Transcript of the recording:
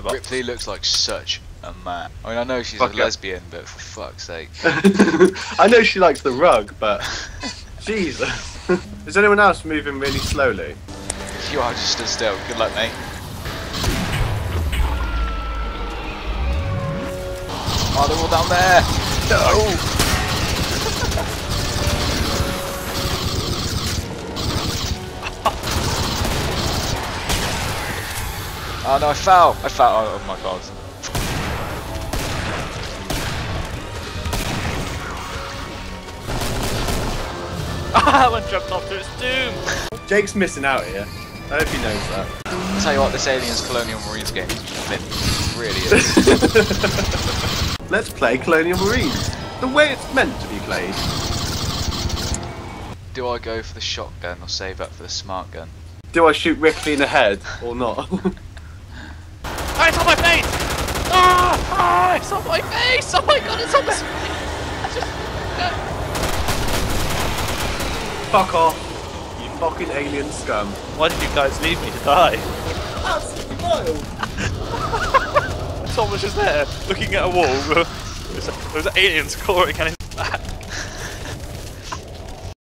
Ripley looks like such a man. I mean, I know she's Fuck a yeah. lesbian, but for fuck's sake. I know she likes the rug, but Jesus. Is anyone else moving really slowly? You are just stood still. Good luck, mate. Oh, they're all down there. No. Oh. Oh no, I fell. I fell. Oh, oh my god. that one jumped off to its doom. Jake's missing out here. I hope he knows that. I'll tell you what, this Aliens Colonial Marines game is mint. It really is. Let's play Colonial Marines. The way it's meant to be played. Do I go for the shotgun or save up for the smart gun? Do I shoot Ripley in the head or not? Oh, it's on my face! Ah! Ah! It's on my face! Oh my god, it's on my face! I just... No. Fuck off, you fucking alien scum. Why did you guys leave me to die? That's wild. Tom was just there, looking at a wall. There's, there's aliens clawing at his back.